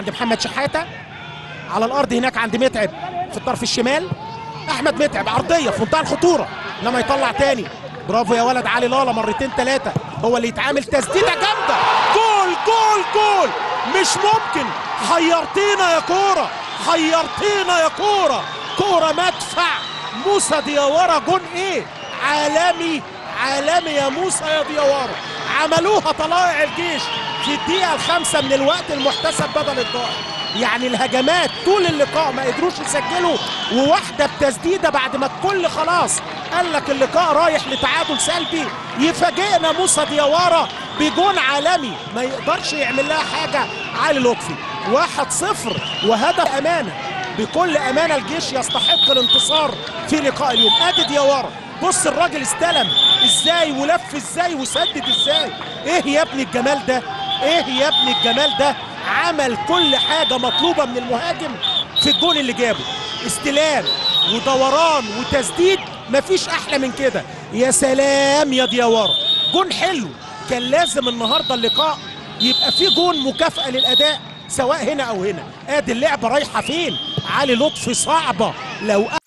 عند محمد شحاته. على الأرض هناك عند متعب في الطرف الشمال. أحمد متعب عرضية في منتهى الخطوره لما يطلع تاني. برافو يا ولد علي لالا مرتين ثلاثة هو اللي يتعامل تسديدة جامدة. جول جول جول. مش ممكن. حيرتينا يا كورة. حيرتينا يا كورة. كورة مدفع. موسى دياورا جون إيه؟ عالمي عالمي يا موسى يا دياورا عملوها طلائع الجيش في الدقيقة الخامسة من الوقت المحتسب بدل الضائع. يعني الهجمات طول اللقاء ما قدروش يسجلوا وواحدة بتسديدة بعد ما الكل خلاص قال لك اللقاء رايح لتعادل سلبي. يفاجئنا موسى دياورا بجون عالمي ما يقدرش يعمل لها حاجة. علي لطفي واحد صفر وهدف أمانة. بكل أمانة الجيش يستحق الانتصار في لقاء اليوم. أدي دياورا بص الراجل استلم. إزاي ولف إزاي وسدد إزاي. إيه يا ابني الجمال ده؟ إيه يا ابني الجمال ده؟ عمل كل حاجة مطلوبة من المهاجم في الجون اللي جابه. استلام ودوران وتسديد مفيش أحلى من كده. يا سلام يا دياورا جون حلو. كان لازم النهارده اللقاء يبقى فيه جون مكافأة للأداء. سواء هنا أو هنا. آدي اللعبة رايحة فين؟ علي لطفي صعبة. لو